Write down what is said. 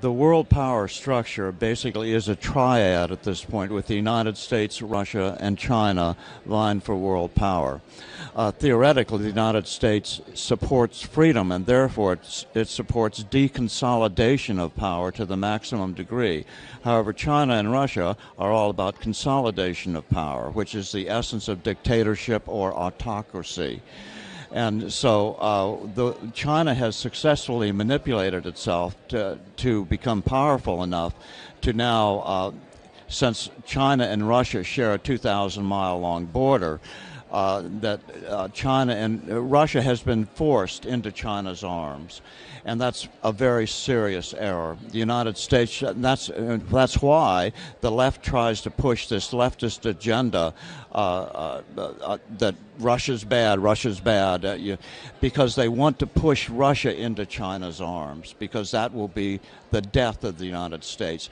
the world power structure basically is a triad at this point with the United States, Russia, and China vying for world power. Uh, theoretically, the United States supports freedom and therefore it supports deconsolidation of power to the maximum degree. However, China and Russia are all about consolidation of power, which is the essence of dictatorship or autocracy. And so uh, the, China has successfully manipulated itself to, to become powerful enough to now, uh, since China and Russia share a 2,000 mile long border, uh, that uh, China and uh, Russia has been forced into China's arms, and that's a very serious error. The United States that's uh, that's why the left tries to push this leftist agenda uh, uh, that Russia's bad, Russia's bad, you, because they want to push Russia into China's arms because that will be the death of the United States.